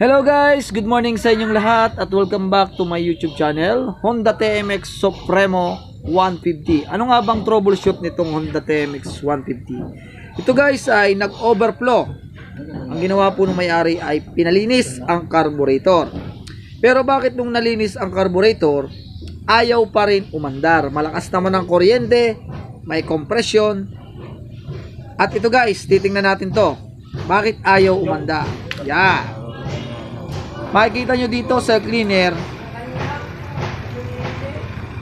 Hello guys, good morning sa inyong lahat at welcome back to my YouTube channel, Honda TMX Supremo 150. Ano nga bang troubleshoot nitong Honda TMX 150? Ito guys ay nag-overflow. Ang ginawa po ng may-ari ay pinalinis ang carburetor. Pero bakit nung nalinis ang carburetor, ayaw pa rin umandar. Malakas naman ang kuryente, may compression. At ito guys, titingnan natin to. Bakit ayaw umanda? Yan. Makikita nyo dito sa cleaner.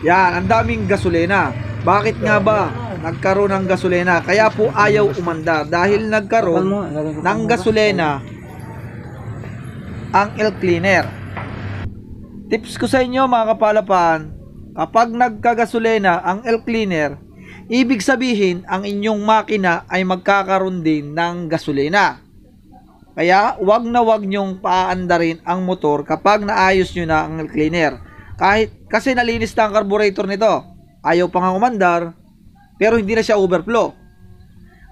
Yan, ang daming gasolina. Bakit nga ba nagkaroon ng gasolina? Kaya po ayaw umandar dahil nagkaroon ng gasolina ang air cleaner. Tips ko sa inyo mga kapalapan, kapag nagkagasolina ang air cleaner, ibig sabihin ang inyong makina ay magkakaroon din ng gasolina. Kaya wag na wag nyong paandarin ang motor kapag naayos nyo na ang cleaner. Kahit kasi nalinis na ang carburetor nito. Ayaw pa nga umandar pero hindi na siya overflow.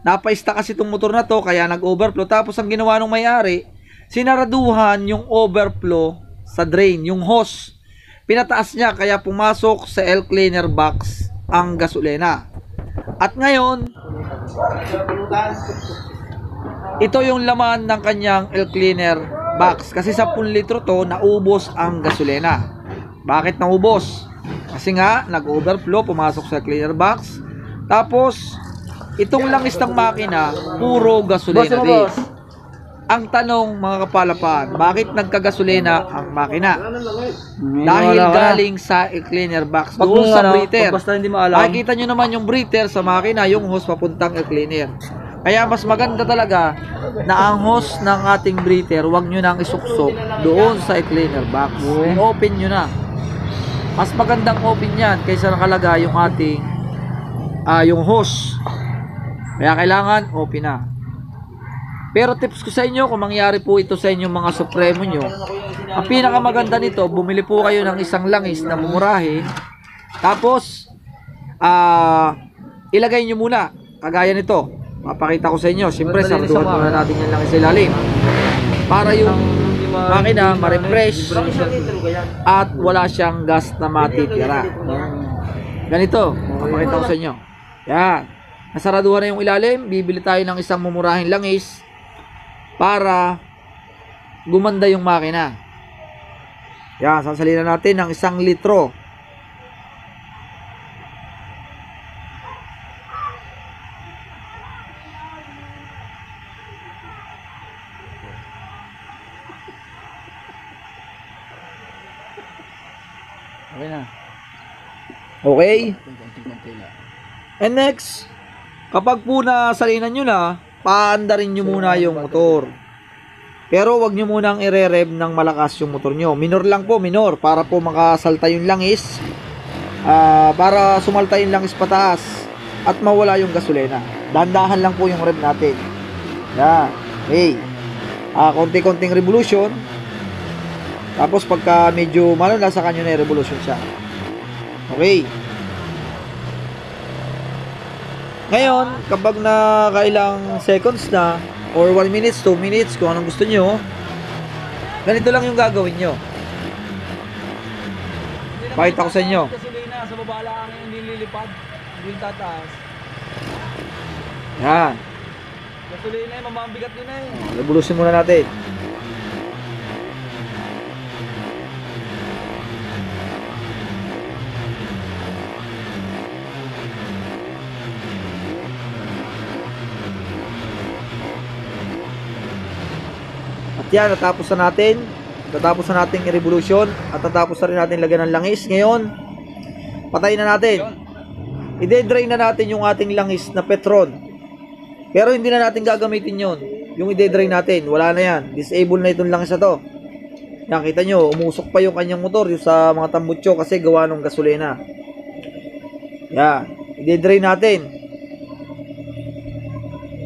Napaista kasi itong motor na to kaya nag-overflow tapos ang ginawa ng may-ari sinaraduhan yung overflow sa drain, yung hose. Pinataas niya kaya pumasok sa air cleaner box ang gasolina. At ngayon, ito yung laman ng kanyang air cleaner box. Kasi sa 10 litro to, naubos ang gasolina. Bakit naubos? Kasi nga, nag-overflow, pumasok sa cleaner box. Tapos, itong langis ng makina, puro gasolina din. Ang tanong mga kapalapan, bakit nagkagasolina ang makina? Dahil galing sa cleaner box doon sa breather. Basta hindi. Makikita nyo naman yung breather sa makina, yung hose papuntang cleaner. Kaya mas maganda talaga na ang hose ng ating breather, wag nyo nang isuksok doon sa cleaner box. I-open nyo na. Mas magandang open yan kaysa nakalagay yung ating ah, yung hose. Kaya kailangan open na. Pero tips ko sa inyo, kung mangyari po ito sa inyong mga supremo nyo, ang pinakamaganda nito, bumili po kayo ng isang langis na mumurahin. Tapos, ah, ilagay nyo muna, kagaya nito. Mapakita ko sa inyo. Siyempre, sarduhan muna natin yan langis sa ilalim. Para yung makina ma-refresh at wala siyang gas na matitira. Ganito, mapakita ko sa inyo. Yan. Nasaraduhan na yung ilalim, bibili tayo ng isang mumurahing langis para gumanda yung makina. Yan, sasalina natin ng isang litro. Okay na. Okay. And next, kapag po na salinan nyo na, paandarin nyo muna yung motor. Pero wag nyo munang ire-rev ng malakas yung motor nyo. Minor lang po, minor. Para po makasalta yung langis. ah, para sumalta yung langis pataas. At mawala yung gasolina. Dandahan lang po yung rev natin. Yan. Hey. Ah, konti-konting revolution. Tapos pagka medyo malala sa kanya na yung revolution siya. Okay. Ngayon, kapag na kailang seconds na, or 1 minutes, 2 minutes, kung anong gusto nyo, ganito lang yung gagawin nyo. Pakita ko sa inyo. Gasolina, sa baba lang hindi lilipad. Hindi tataas. Yan. Gasolina, eh, mamabigat yun eh. Revolution muna natin. At yan, natapos na natin. Natapos na natin yung revolution. At natapos na rin natin lagyan ng langis. Ngayon, patayin na natin. I-drain na natin yung ating langis na petron. Pero hindi na natin gagamitin yon Yung i-drain natin, wala na yan. Disable na itong langis na to. Yan, kita nyo, umusok pa yung kanyang motor yung sa mga tambutso kasi gawa ng gasolina. Yan, i-drain natin.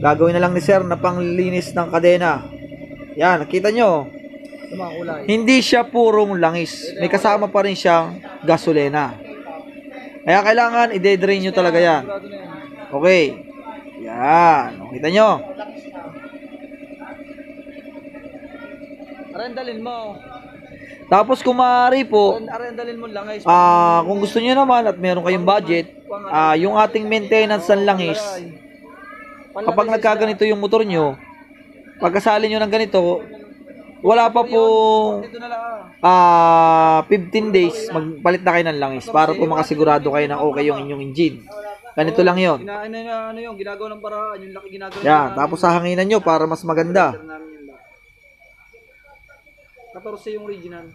Gagawin na lang ni sir na panglinis ng kadena. Yan, nakita nyo. Hindi siya purong langis. May kasama pa rin siyang gasolina. Kaya kailangan i-drain nyo talaga yan. Okay. Yan. Kita nyo. Arendalin mo. Tapos kung maaari po, Arendalin mo lang guys. ah kung gusto niyo naman at meron kayong budget, ah yung ating maintenance ng langis, kapag nagkaganito yung motor nyo, pagkasali nyo ng ganito, wala pa po lang. ah ah. 15 days, magpalit na kayo ng langis para po makasigurado kayo na okay yung inyong engine. Ganito lang yon. Ina, ano, ano, ano yung ginagawa ng paraan, yung laki ginagawa Yan, tapos sahanginan nyo para mas maganda. namin yung lahat. 14 yung original.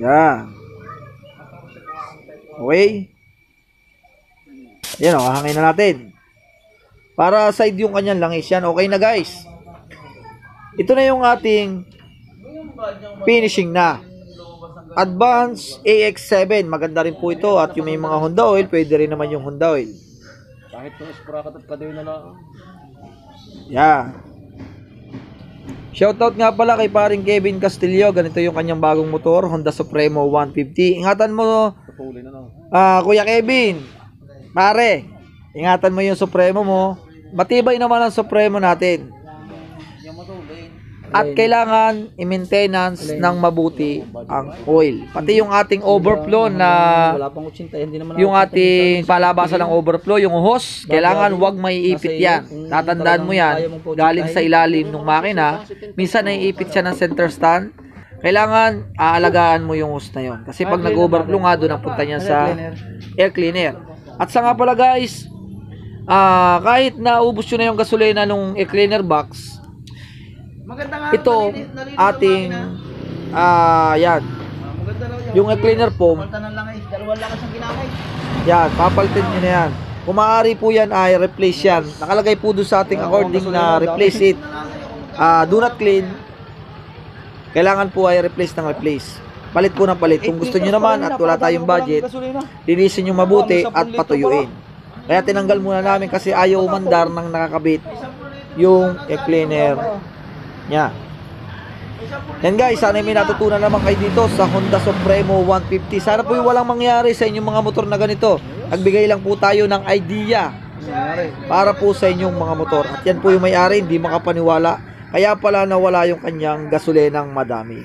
Yan. Okay. Yan o, hangin na natin. Para side yung kanyang langis yan. Okay na guys. Ito na yung ating finishing na. Advance AX7. Maganda rin po ito. At yung may mga Honda oil, pwede rin naman yung Honda oil. Kahit sprakat at kadoy na lang. Yan. Shoutout nga pala kay paring Kevin Castillo. Ganito yung kanyang bagong motor, Honda Supremo 150. Ingatan mo, ah, Kuya Kevin. Pare, ingatan mo yung Supremo mo. Matibay naman ang Supremo natin. At kailangan i-maintenance ng mabuti ang oil. Pati yung ating overflow na Wala pang 80, hindi naman yung ating palabasan ng overflow, yung hose, kailangan wag maiipit yan. Tatandaan mo yan, galing sa ilalim ng makina, minsan naiipit siya ng center stand, kailangan aalagaan mo yung hose na yon. Kasi pag nag-overflow nga doon ang punta niya sa air cleaner. At sa nga pala guys, ah kahit naubos yun na yung gasolina nung air cleaner box, Maganda nga. ito ating ah yan, Maganda lang yung air cleaner foam, Paltanan lang guys. Dalawang lang ang ginamit. Yan, papalitin nyo na yan. Kung maaari po yan ay replace yan. Nakalagay po doon sa ating according na replace it. Ah, do not clean. Kailangan po ay replace ng replace. Palit po ng palit. Kung gusto nyo naman at wala tayong budget, linisin nyo mabuti at patuyuin. Kaya tinanggal muna namin kasi ayaw umandar ng nakakabit yung air cleaner niya. Yan guys, sana may natutunan naman kayo dito sa Honda Supremo 150. Sana po yung walang mangyari sa inyong mga motor na ganito. Nagbigay lang po tayo ng idea para po sa inyong mga motor. At yan po yung may-ari, hindi makapaniwala. Kaya pala nawala yung kanyang gasolinang madami.